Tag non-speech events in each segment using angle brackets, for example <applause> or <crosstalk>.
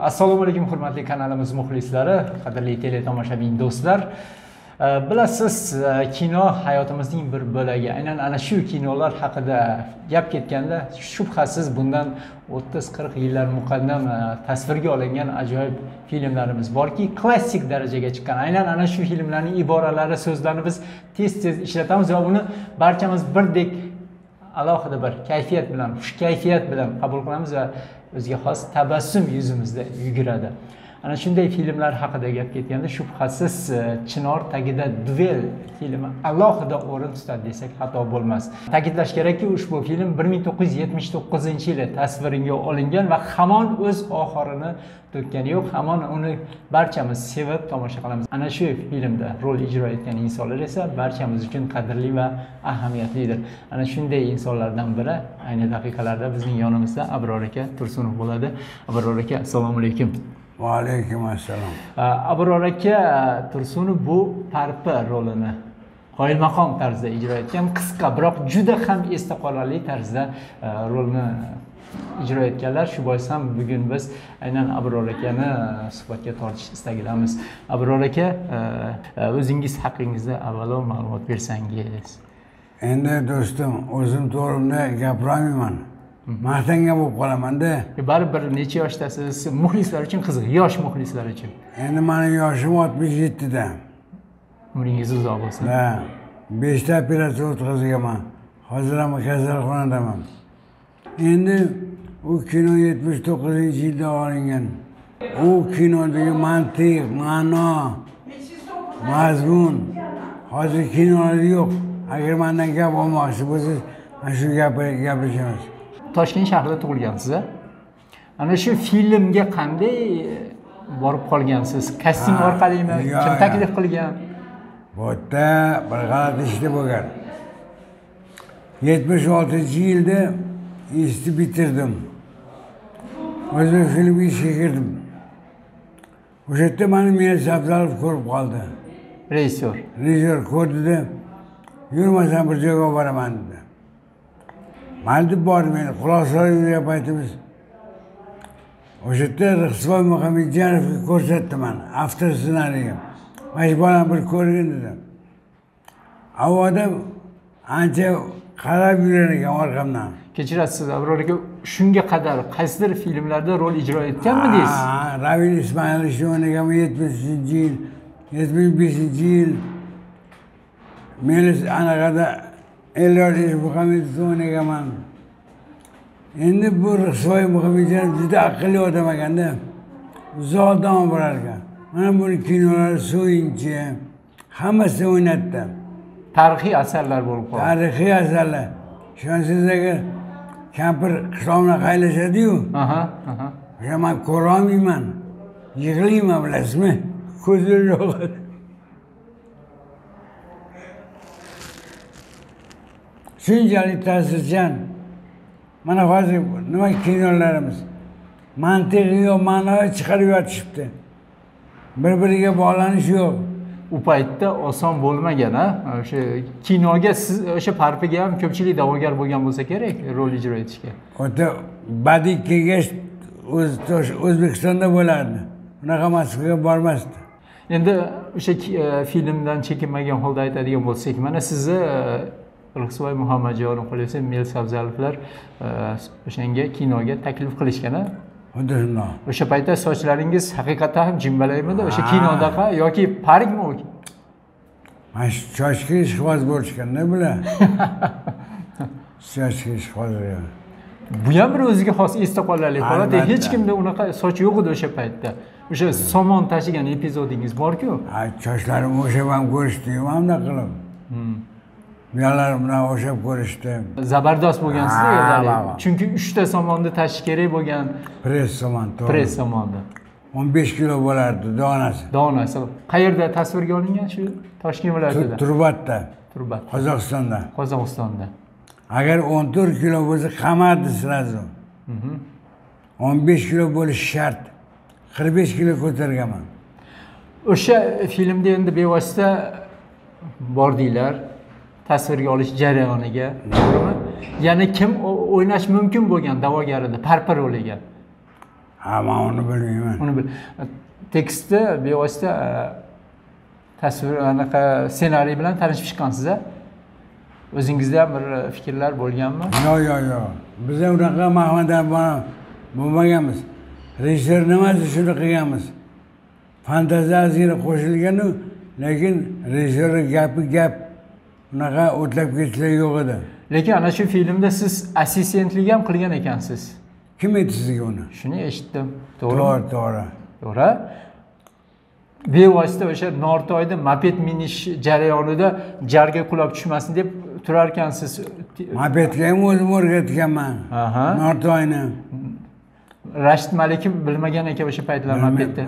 assalomu alaykum hurmatli kanalimiz muxlislari qadrli teletomoshabin do'stlar. Bilasiz e, kino hayotimizning bir bo'lagi. Aynan ana shu kinolar haqida gap ketganda shubhasiz bundan o'ttiz qirq yillar muqaddam e, tasvirga olingan ajoyib filmlarimiz borki klassik darajaga chiqqan. Aynan ana shu filmlarning iboralari so'zlarini biz tez tez ishlatamiz va uni barchamiz birdek alohida bir kayfiyat bilan xush kayfiyat bilan qabul qilamiz va o'ziga xos tabassum yuzimizda yuguradi. Ana shunday filmlar haqida gap ketganda shubhasiz e, chinor tagida duel filmi alohida o'rin tutadi desak xato bo'lmas. Ta'kidlash kerakki ushbu film bir ming to'qqiz yuz yetmish to'qqizinchi yili tasvirga olingan va hamon o'z oxirini to'kkani yo'q hamon uni barchamiz sevib tomosha qilamiz. Ana shu filmda rol ijro etgan insonlar esa barchamiz uchun qadrli va ahamiyatlidir. Ana shunday insonlardan biri ayni daqiqalarda bizning yonimizda abror aka tursunov bo'ladi. Abror aka assalomu alaykum. Va alaykum assalom abror aka tursunov bu parpi rolini qoyilmaqom tarzda ijro etgan. Qisqa biroq juda ham esda qolarli tarzda rolni ijro etganlar. Shu bois ham bugun biz aynan abror akani suhbatga tortish istagidamiz abror aka o'zingiz haqingizda avvalo ma'lumot bersangiz. Endi do'stim o'zim to'g'rimda gapirolmayman maqtanga bo'lib qolamanda baribir necha yoshdasiz? Muxlislar uchun qiziq yosh muxlislar uchun. Endi mani yoshim oltmish yettida. Umringiz uzoq bo'lsin. Ha beshta operatsiya o'tkazganman hozir ham kasalxonadaman. Endi u kino yetmish to'qqizinchi yilda olingan. U kinodagi mantiq ma'no mazmun. Hozir kinolarda yo'q. Agar mandan gap olmoqchi bo'lsangiz mana shu gaplashamiz toshkent shahrida tug'ilgansiz a? Ana shu filmga qanday borib qolgansiz? Kasting orqalimi? kim taklif qilgan? Bu yerda bir g'alati ishlar bo'lgan. Yetmish oltinchi yilda institut bitirdim. O'zim film ishga kirdim. O'sha yerda mani meni sabzalov ko'rib qoldi. Rejissyor rejissyor ko'rdida yurmasam bir joyga olib boraman dedi mayli deb bordim solib yuryapaytimiz o'sha yerda rixsiboy muhammadjanovga ko'rsatdim man avtor ssenariyga mana shu bolani bir ko'rgin dedim. U odam ancha qarab yurar ekan orqamdan kechirasiz abror aka shunga qadar qaysidir filmlarda rol ijro etganmidingiz ha ravil ismoilovich o'ynaganman yetmishinchi yil yetmish beshinchi yil. Meni anaqada elyor muhammadov o'ynaganman endi bu rixsiboy muhammadjanov juda aqlli odam ekanda. Uzoq davom borar ekan mana buni kinolari so'yinchi hammasida o'ynatdi. Tarixiy asarlar bo'lib qoldi. Tarixiy asarlar. Ishonsangiz agar kampir qishloqni aha o'sha man ko'rolmayman. Yig'layman bilasizmi? Ko'zim yo'qadi shunchalik ta'sirchan mana hozir nima kinolarimiz mantiqi yo'q ma'noyi chiqarib yotishibdi. Bir biriga bog'lanish yo'q. U paytda oson bo'lmagan a o'sha kinoga siz o'sha parpiga ham ko'pchilik da'vogar bo'lgan bo'lsa kerak rol ijro etishga. O'ta badiiy kengash o'z o'zbekistonda bo'lardi. Unaqa moskvaga bormasdi. Endi o'sha e, filmdan chekinmagan holda aytadigan bo'lsak mana sizni rixsiboy muhammadjonov mel savzalovlar e, o'shanga kinoga taklif qilishgan a xuddi shundoq o'sha paytda sochlaringiz haqiqatdan ham jimbalaymidi o'sha kinodaqa yoki parikmi u? Mana shu chochka ishqiboz bo'lishganda bular. <laughs> Chochka ishqiboz bu ham bir o'ziga xos esda qolarli holat hech kimda unaqa soch yo'q edi o'sha paytda. O'sha somon tashigan epizodingiz borku. Ha sochlarim o'shab ham ko'rishdiyu mana bunaqa qilib uyalarim bilan o'shab ko'rishdi zabardast bo'lgansizda chunki uchta somonni tashish kerak bo'lgan press somon to'g'ri. Press somonni o'n besh kilo bo'lardi donasi. Donasi. Qayerda tasvirga olingan? Shu toshkent viloyatida turbatda. Turbat. Qozog'istonda. Qozog'istonda. Agar o'n to'rt kilo bo'lsa qamardi сразу o'n besh kilo bo'lishi shart. qirq besh kilo ko'targanman. O'sha filmda endi bevosita bordinglar tasvirga olish jarayoniga to'g'rimi yana kim o'ynash mumkin bo'lgan da'vogar edi parpi roliga ha man uni bilmayman. Uni tekstni bevosita e, tasvir anaqa ssenariy bilan tanishib chiqqansiz a? O'zingizda ham bir fikrlar bo'lganmi? Yo'q yo'q yo'q biza unaqa mahmadar bo'lmaganmiz. Rejissyor nimasi shuni qilganmiz. Fantaziyasiga qo'shilganu lekin rejissyorni gapi gap unaqa o'tlab ketishlar yo'q edi. Lekin ana shu filmda siz assistentlik ham qilgan ekansiz. Kim aytdi sizga uni? Shuni eshitdim. To'g'rimi? To'g'ri to'g'ri. To'g'ri. Bevosita o'sha nortoyda moped minish jarayonida jarga qulab tushmasin deb turar ekansiz. Mopedga ham o'zim o'rgatganman. Aha. nortoyni. Rashid malikov bilmagan ekan o'sha paytlar mopedni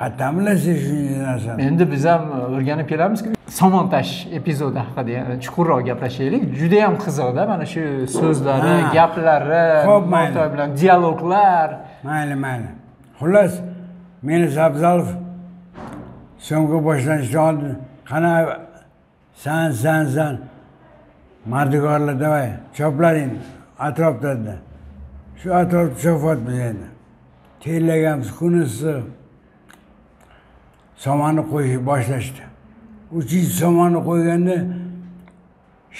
qayerdan bilasiz shunday narsani endi biz ham o'rganib kelamizku somontash epizodi haqida yana chuqurroq gaplashaylik. Judayam qiziqda mana shu so'zlari gaplari Xo'p, mayli. dialoglar. Mayli mayli. Xullas meni sabzalov syomka boshlanishdan oldin qana san san san. Mardikorlar давай choplaring atrofda dedi. Shu atrofda chopyapmiz endi terlaganmiz kun issiq somonni qo'yishni boshlashdi uchinchi somonni qo'yganda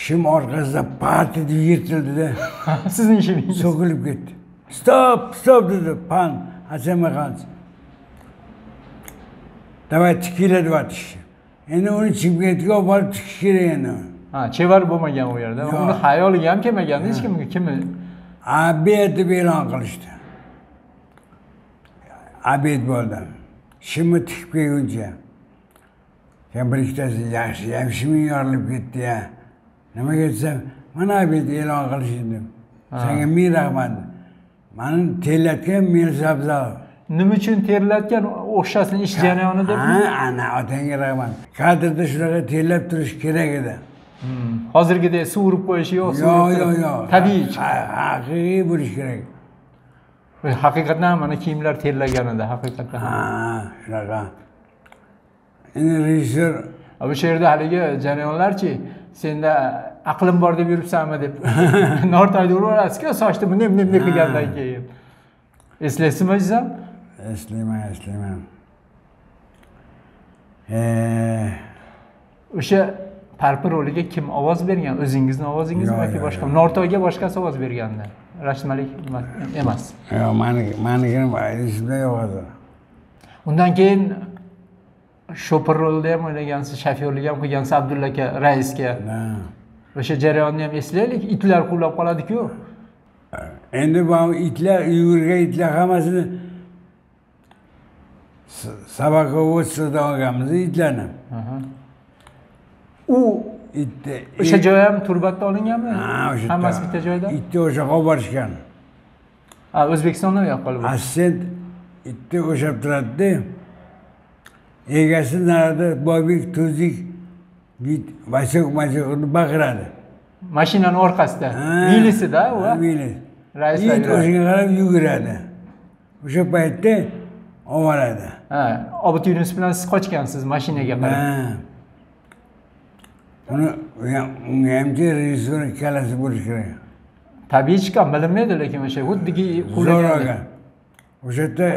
shim orqasida pat etib yirtildida <laughs> sizni ishingiz so'kilib ketdi. Stop stop dedi. Pan achamaqanch давай tikila deyapti endi uni chimkentga olib borib tikish kerak endi. Ha chevar bo'lmagan u yerda. Uni xayoliga ham kelmaganda hech kimga kimi обед deb e'lon qilishdi. Обед bo'ldi. Shimni tikib kelguncha bir ikkitasi yaxshi ham shiming yorilib ketdi ya nimaga desam mana obed e'lon qilishdi senga ming rahmat. Mani terlatgan mirsabzalov nima uchun terilayotgan o'xshasin ish jarayoni deb ha ana otangga rahmat. Kadrda shunaqa terlab turish kerak edi. Hmm. hozirgidek suv urib qo'yish yo'q yo'q yo'q yo'q. Tabiiy Ha- haqiqiy bo'lishi kerak. Haqiqatdan mana kiyimlar terlagan edi haqiqatdan ha shunaqa endi rejissyor o'sha yerda haligi jarayonlarchi senda aqlim bor deb yuribsanmi deb <laughs> nortoyda uraverasiz-ku sochni bunday bunday bunday qilgandan keyin. Eslaysizmi o'zingiz ham eslayman. Eslayman o'sha parpi roliga kim ovoz bergan? O'zingizni ovozingizmi yoki boshqa? nortoyga boshqasi ovoz bergandi rashid malik emas. Yo'q maniki manikini esimda yo'q undan keyin shopir rolda ham o'ynagansiz shofyorlik ham qilgansiz abdulla aka raisga. Ha. o'sha jarayonni ham eslaylik itlar quvlab qoladiku. Endi bu itlar yugurgan itlar hammasini sabakovodskdan olganmiz itlarni. U itni o'sha joy ham turbatda olinganmi? Ha, o'sha hammasi bitta joyda? itni o'sha yoqqa olib borishgan ha o'zbekistonda u yoqqa olib assistent itni o'shab turadida egasi narida boybek tuzik bit vachok machok qilib baqiradi. Mashinani orqasida. Ha. vilisida u Rais it o'shanga qarab yuguradi. O'sha paytda oboradi. Ha obid yunus bilan siz qochgansiz mashinaga qarab. Uni unga hamchi rejissyor ikkalasi bo'lishi kerak. Tabiiy chiqqan bilinmaydi lekin o'sha xuddiki zo'r o'sha yerda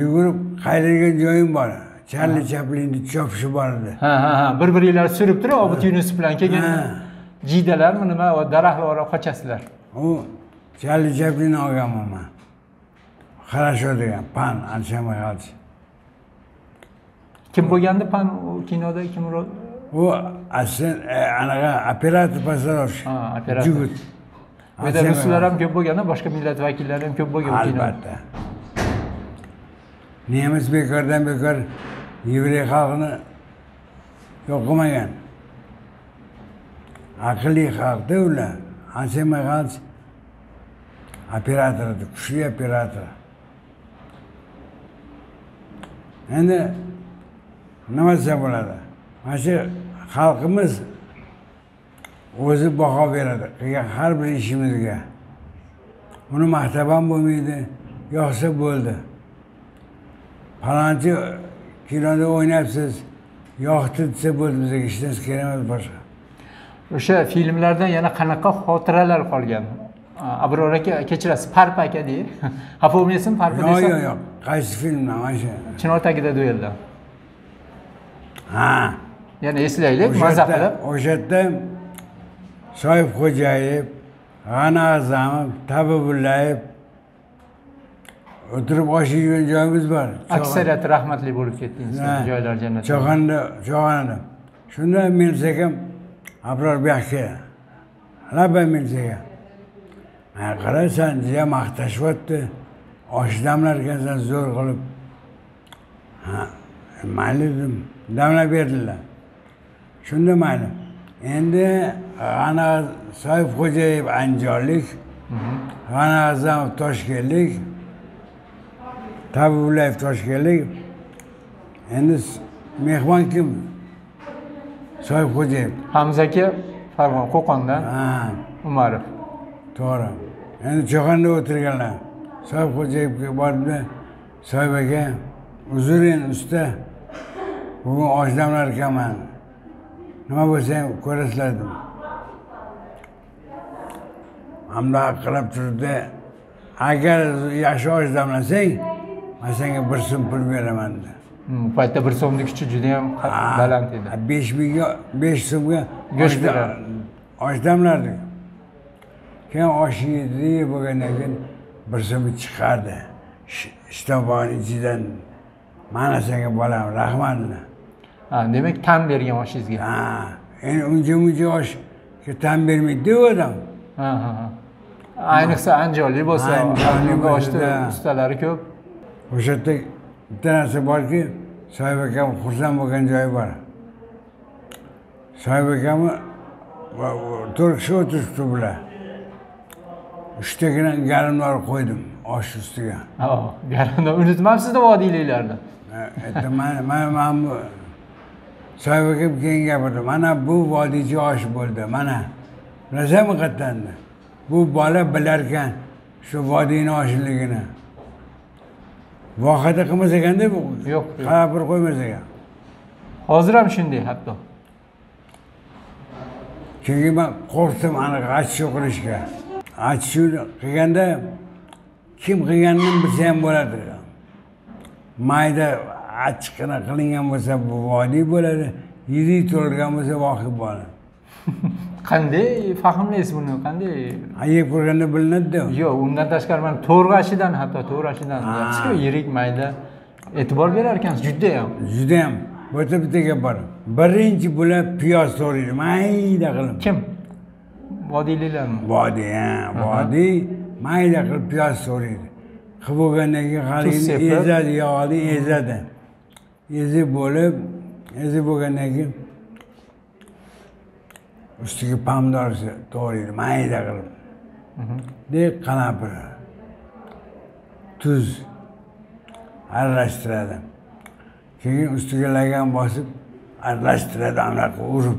yugurib qayrilgan joyim bor charli chaplinni chopishi bor edi ha ha ha. Bir biringlar surib turib obid yunus bilan keyin jiydalarmi nima daraxtlar orqa qochasizlar u charli chaplinni olganman man хорошо degan pan qolchi kim bo'lgandi pan u kinoda? Kim rol u e, anaqa operator постановщик Ha, operator. bu yerda ruslar ham ko'p bo'lganda boshqa millat vakillari ham ko'p bo'lgan albatta. Nemis bekordan bekor yevrey xalqini yo'q aqlli xalqda ular ansemay qolch operator edi kuchli operator. Endi nima desa bo'ladi? Mana shu xalqimiz o'zi baho beradi qilgan har bir ishimizga. Uni maqtab ham bo'lmaydi yoqsa bo'ldi. Falonchi kinoda o'ynayapsiz yoqdi desa bo'ldi bizga hech narsa kerak emas boshqa. O'sha filmlardan yana qanaqa xotiralar qolgan? Abror aka kechirasiz parp aka dey <laughs> xafa bo'lmaysizmi parpa yo'q yo'q yo'q. Qaysi filmdan shu chinor tagida duelda. Ha. Yana eslaylik o'sha maza qilib o'sha yerda soyibxo'jayev g'ani a'zamov tabibullayev o'tirib osh yeygan joyimiz bor. Aksariyati rahmatli bo'lib ketdi joylar jannat cho'qonda cho'qonda shunda milsakam abror bu yoqqa labba milsaka. Man qarasan juda maqtashyapti osh damlar ekansan zo'r qilib. Ha mayli dedim. Damlab berdilar. Shunda mayli. Endi g'ana soyibxo'jayev andijonlik g'ana azamov toshkentlik tabibullayev toshkentlik endi mehmon kim? Soyibxo'jayev hamza aka farg'ona qo'qondan ha. Umarov. To'g'ri. Endi cho'qonda o'tirganlar. Soyibxo'jayevga bordimda soyib aka uzr endi usta. Bugun osh damlar ekanman nima bo'lsa ham ko'rasizlar dedim. Hamda qarab turibdi. Agar yaxshi osh damlasang man senga bir so'm pul beraman dedi Hmm, u paytda bir so'mni kuchi juda yam baland edi. besh mingga besh so'mga Go'sht osh osh damlardik keyin osh yedi yeb bo'lgandan keyin bir so'mni chiqardi. Sh- shtaboni ichidan mana senga bolam rahmat ha demak tan bergan oshingizga. Ha endi uncha muncha oshga tan bermaydi u odam. Ha ha ayniqsa andijonlik bo'lsa Andijonlik oshni ustalari ko'p o'sha yerda bitta narsa borki soyib akam xursand bo'lgan joyi bor. Soyib akamni to'rt kishi o'tiribdi bular. Uchtagina galimlar qo'ydim osh ustiga. Ha, garimda unutmabsizda vodiyliklarni. Aytdim mana mana mana bu soyib akam keyin gapirdi mana bu vodiychi osh bo'ldi mana bilasanmi qayerdan bu bola bilarkan shu vodiyni oshligini vohada qilmas ekanda bu. Yo'q, qarab bir qo'ymas ekan? Hozir ham shunday hatto. Chunki man qo'rqdim anaqa achchiq qilishga achchiq qilganda kim qilganini bilsa ham bo'ladi. Mayda achchiqqina qilingan bo'lsa bu vodiy bo'ladi. Yirik to'lgan bo'lsa voqea bo'ladi <laughs> qanday fahmlaysiz buni qanday Ha, yeb ko'rganda bilinadida yo'q undan tashqari mana to'rg'ashidan hatto to'rg'ashidan deyapsizku yirik mayda e'tibor berar ekansiz judayam judayam yerda bitta gap bor. Birinchi bular piyoz to'g'raydi mayda qilib. Kim? Vodiyliklarmi vodiy ha vodiy. Mayda qilib piyoz to'g'raydi qilib bo'lgandan keyin sepib. ezadi yog'ni ezadi. Ezib bo'lib ezib bo'lgandan keyin ustiga pomidor to'g'raydi mayda qilib de qalampir tuz. Aralashtiradi keyin ustiga lagan bosib aralashtiradi anaqa urib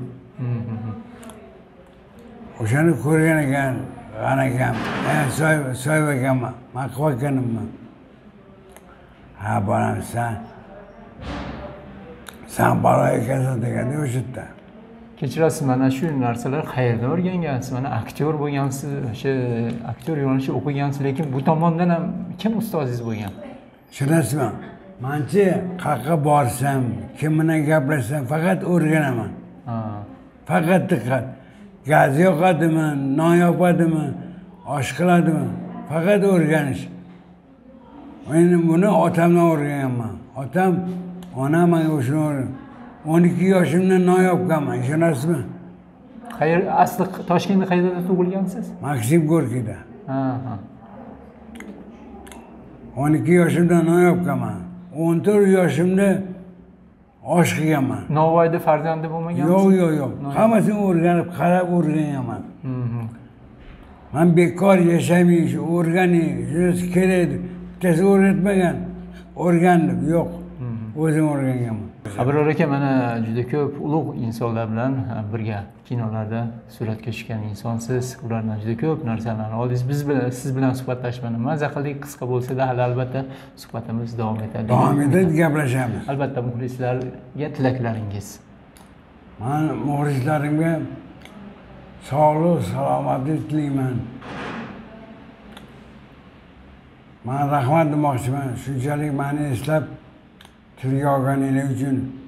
o'shani ko'rgan ekan g'an akam soyib akam man qilib ha bolam san san balo ekansan deganda o'sha yerda kechirasiz mana shu narsalar qayerda o'rgangansiz? Mana aktyor bo'lgansiz o'sha aktyor yo'nalishida o'qigansiz lekin bu tomondan ham kim ustozingiz bo'lgan? Tushunasizmi manchi qayerqa borsam kim bilan gaplashsam faqat o'rganaman. Faqat diqqat. Gaz yoqadimi non yopadimi osh qiladimi? Faqat o'rganish. Men buni otamdan o'rganganman. Otam onam manga o'shani o'n ikki yoshimda non yopganman ishonasizmi? Qayer asli toshkentda qayerda tug'ilgansiz? Maksim gorkiyda. O'n ikki yoshimda non yopganman o'n to'rt yoshimda osh qilganman novvoyda farzandi bo'lmagansiz? Yo'q yo'q yo'q. Hammasini o'rganib qarab o'rganganman man bekor yashamay shu o'rganing shunisi kerak bittasi o'rgatmagan o'rgandim. Yo'q o'zim o'rganganman abror aka mana juda ko'p ulug' insonlar bilan ha, birga kinolarda suratga tushgan insonsiz ulardan juda ko'p narsalarni oldingiz. Biz bilan siz bilan suhbatlashmani maza qildik. Qisqa bo'lsada hali albatta suhbatimiz davom etadi. Davom etib gaplashamiz. Albatta muxlislarga tilaklaringiz. Man muxlislarimga sog'lik salomatlik tilayman. Man rahmat demoqchiman. Shunchalik mani eslab Türkiye Hakan için